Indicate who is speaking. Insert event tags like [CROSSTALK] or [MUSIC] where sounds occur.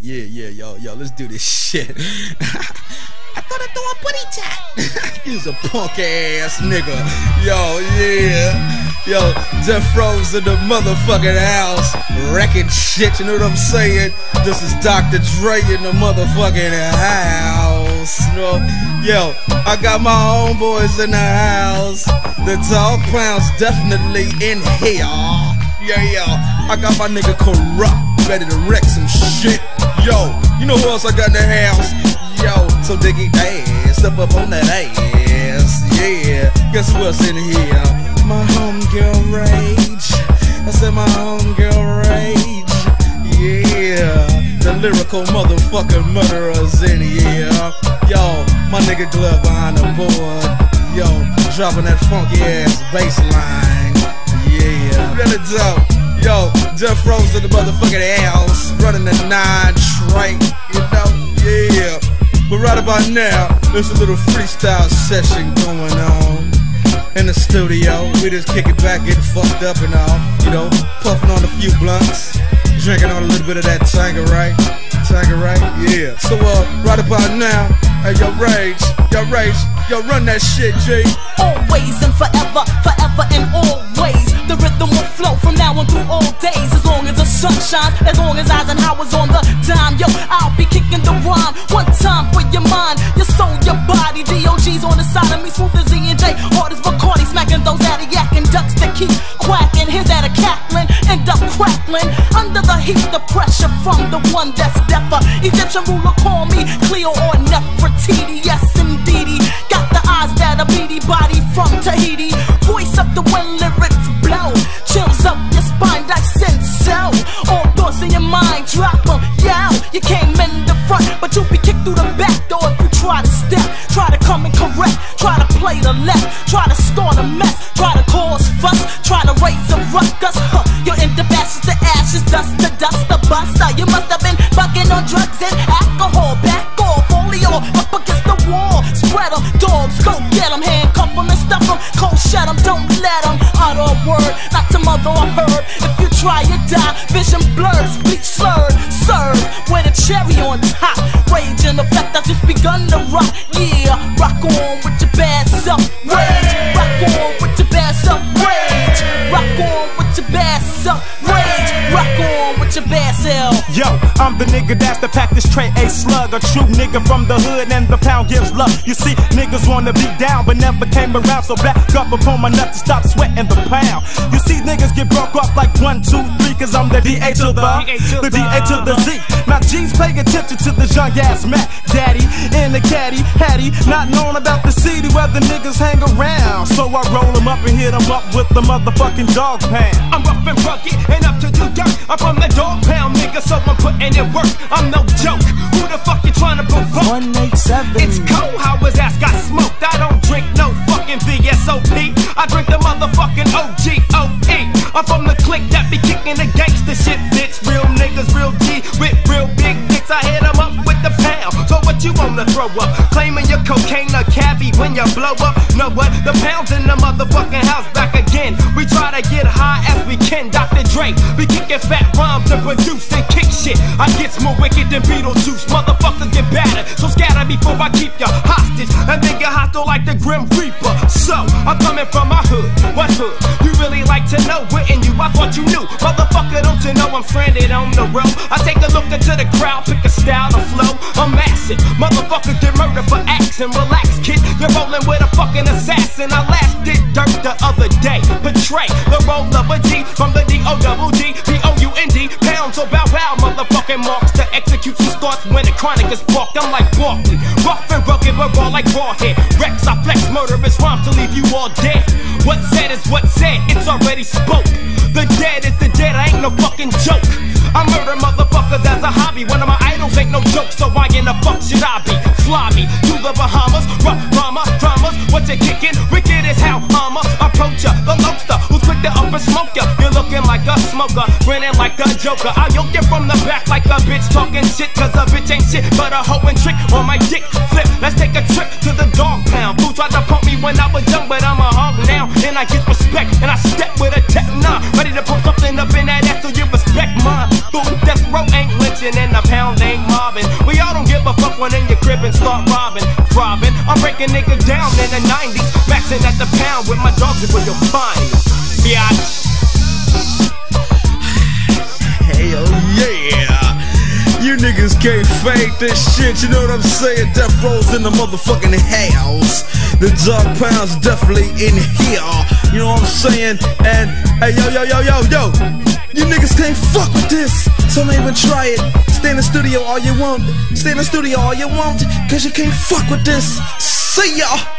Speaker 1: yeah, yeah, yo, yo, let's do this [LAUGHS] shit. I thought I threw a putty chat. [LAUGHS] He's a punk ass nigga. Yo, yeah. Yo, Death Row's in the motherfucking house. Wrecking shit, you know what I'm saying? This is Dr. Dre in the motherfucking house. No, yo, I got my homeboys in the house. The Dogg Pound's definitely in here. Yeah, yo, I got my nigga Kurupt, ready to wreck some shit. Yo, you know who else I got in the house? Yo, so diggy ass, step up on that ass, yeah. Guess who else in here? My homegirl Rage. I said my homegirl Rage, yeah. The lyrical motherfucking murderers in here. Yo, my nigga Glove on the board. Yo, dropping that funky ass bass line, yeah. Really dope. Yo, Death Row's in the motherfucking house, running the nine train, you know, yeah. But right about now, there's a little freestyle session going on in the studio. We just kick it back, getting fucked up and all. You know, puffing on a few blunts, drinking on a little bit of that Tanqueray. Tiger, right? Yeah. So, uh, right about now, hey, yo, Rage, yo, Rage, yo, run that shit, G.
Speaker 2: Always and forever, forever Long as long as eyes and hours on the dime. Yo, I'll be kicking the rhyme. One time for your mind, your soul, your body. DOG's on the side of me, smooth as E and J. Hard as Bacardi, smacking those out of yakking ducks that keep quacking. Here's that a cackling, end up crackling. Under the heat, the pressure from the one that's deafer. Egyptian ruler call me Cleo or Nefertiti. Yes, indeedy. Got the eyes that a beady body from Tahiti. Left, try to start a mess, try to cause fuss, try to raise a ruckus. Huh. You're in the ashes to ashes, dust to dust, the buster. You must have been bugging on drugs and alcohol. Back off, folio up against the wall. Spread them, dogs, go get them, handcuff them and stuff them. Cold shut them, don't let them utter a word. Not to mother or heard. If you try, you
Speaker 3: the nigga that's to pack this tray A slug. A true nigga from the hood and the pound gives love. You see, niggas wanna be down but never came around. So back up upon my nuts to stop sweating the pound. You see, niggas get broke off like one, two, three, cause I'm the DA to the, the DA to the Z. Now G's pay attention to the young ass Mac Daddy in the caddy, Hattie, not knowing about the city where the niggas hang around. So I roll them up and hit them up with the motherfucking Dogg Pound.
Speaker 4: I'm rough and rugged so I'm work. I'm no joke. Who the fuck you trying to provoke?
Speaker 3: 187.
Speaker 4: It's cold how his ass got smoked. I don't drink no fucking VSOP. I drink the motherfucking OGOE. I'm from the clique that be kicking the gangster shit, bitch. Real niggas, real G with real big dicks. I hit hit 'em up with the pound. So what you wanna throw up? Claiming your cocaine a cabbie when you blow up. Know what? The pound's in the motherfucking house back again. We try to get high as we can. Dr. Dre, we kicking fat rhymes and produce and kick shit. I get more wicked than Beetlejuice. Motherfuckers get battered. So scatter before I keep ya hostage. And then get hostile like the Grim Reaper. So I'm coming from my hood. What hood? You really like to know? Wouldn't you? I thought you knew. Motherfucker, don't you know I'm stranded on the road? I take a look into the crowd, pick a style to flow. I'm massive. Motherfuckers get murdered for action. Relax, kid. You're rolling with a fucking assassin. I last did dirt the other day. Betray the role of a G from the D O double. Pound so bow wow, motherfucking marks. to execute execution starts when the chronic is sparked. I'm like Barkley. Rough and rugged, but raw like rawhead. Rex, I flex murderous rhymes to leave you all dead. What's said is what's said, it's already spoke. The dead is the dead, I ain't no fucking joke. I murder motherfuckers as a hobby. One of my idols ain't no joke, so why in the fuck should I be? Fly me to the Bahamas, rough drama, dramas. What you kicking? Wicked is how I'ma approach ya. Like a smoker, grinning like a joker. I yoke you from the back like a bitch talking shit, cause a bitch ain't shit but a hoe and trick on my dick. Flip, let's take a trip to the Dogg Pound. Who tried to pump me when I was young, but I'm a hog now. And I get respect, and I step with a tech nine. Ready to pump something up in that ass so you respect mine. Fool, death row ain't lynching, and the pound ain't mobbing. We all don't give a fuck when in your crib and start robbing. Robbing, I'm breaking niggas down in the 90s. Maxing at the pound with my dogs and where you'll. Biatch.
Speaker 1: Niggas can't fake this shit, you know what I'm saying? Death Row's in the motherfucking house. The Dogg Pound's definitely in here, you know what I'm saying? And hey, yo, yo, yo, yo, yo, you niggas can't fuck with this, so don't even try it. Stay in the studio all you want, stay in the studio all you want, cause you can't fuck with this. See ya!